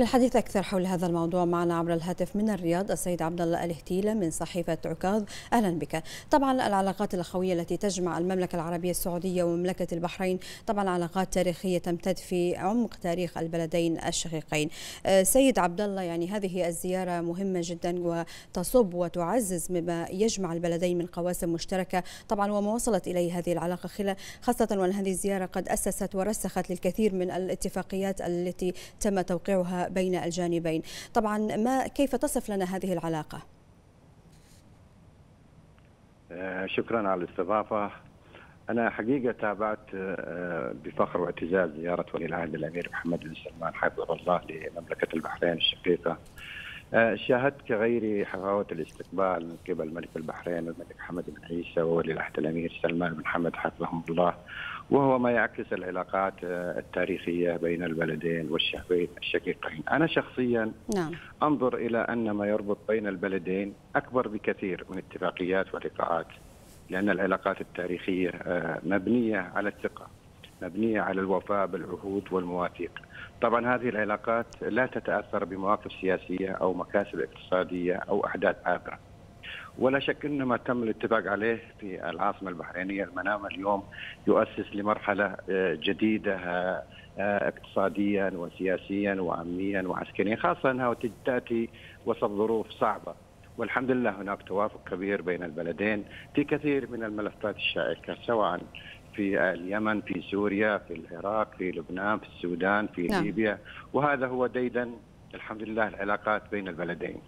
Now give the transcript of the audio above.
للحديث أكثر حول هذا الموضوع معنا عبر الهاتف من الرياض السيد عبد الله الهتيلة من صحيفة عكاظ. أهلا بك. طبعا العلاقات الأخوية التي تجمع المملكة العربية السعودية ومملكة البحرين طبعا علاقات تاريخية تمتد في عمق تاريخ البلدين الشقيقين. آه، سيد عبد الله يعني هذه الزيارة مهمة جدا وتصب وتعزز مما يجمع البلدين من قواسم مشتركة. طبعا وما وصلت إليه هذه العلاقة خلال خاصة وأن هذه الزيارة قد أسست ورسخت للكثير من الاتفاقيات التي تم توقيعها بين الجانبين. طبعا ما كيف تصف لنا هذه العلاقة؟ آه، شكرا على الاستضافة. أنا حقيقة تابعت آه، بفخر واعتزاز زيارة ولي العهد الأمير محمد بن سلمان حفظه الله لمملكة البحرين الشقيقة. شاهدت كغيري حفاوة الاستقبال من قبل ملك البحرين الملك حمد بن عيسى وولي العهد الأمير سلمان بن حمد حفظهم الله وهو ما يعكس العلاقات آه، التاريخية بين البلدين والشعبين الشقيقين أنا شخصيا نعم. أنظر إلى أن ما يربط بين البلدين أكبر بكثير من اتفاقيات ولقاءات لأن العلاقات التاريخية آه، مبنية على الثقة مبنية على الوفاء بالعهود والمواثيق. طبعا هذه العلاقات لا تتأثر بمواقف سياسية أو مكاسب اقتصادية أو أحداث عابرة. ولا شك إن ما تم الاتفاق عليه في العاصمة البحرينية المنامة اليوم يؤسس لمرحلة آه، جديدة آه، اقتصاديا وسياسيا وامنيا وعسكريا خاصة أنها تأتي وسط ظروف صعبة. والحمد لله هناك توافق كبير بين البلدين في كثير من الملفات الشائكة سواء في اليمن في سوريا في العراق في لبنان في السودان في نعم. ليبيا وهذا هو ديدا الحمد لله العلاقات بين البلدين